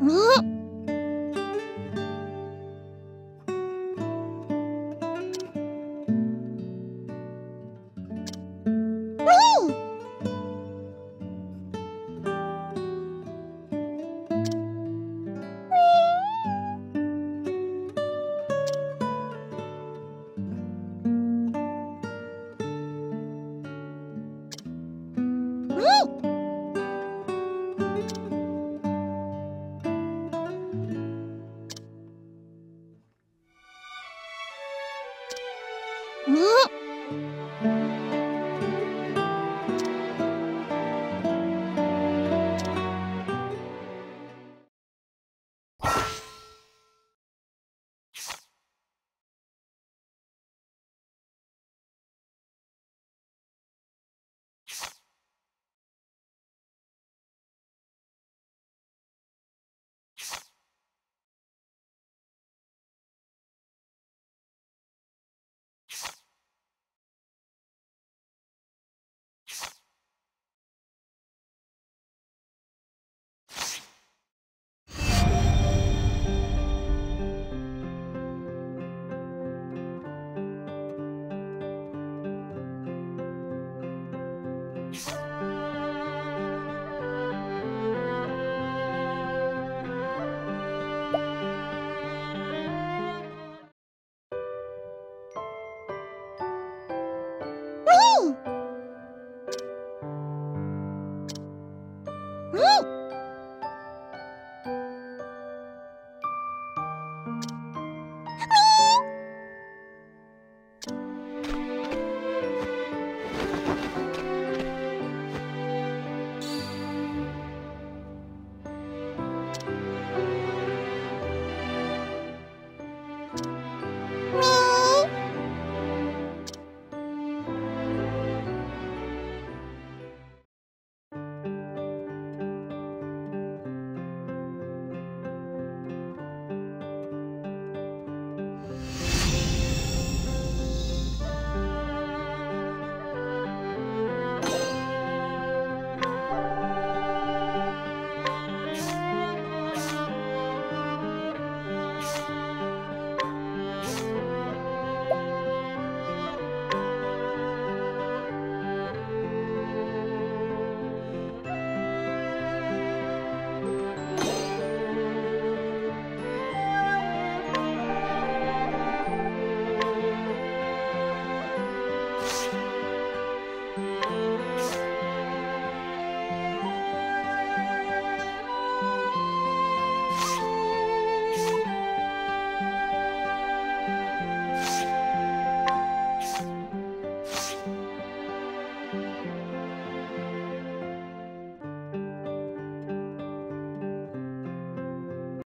み。Whoa! Yeah. Música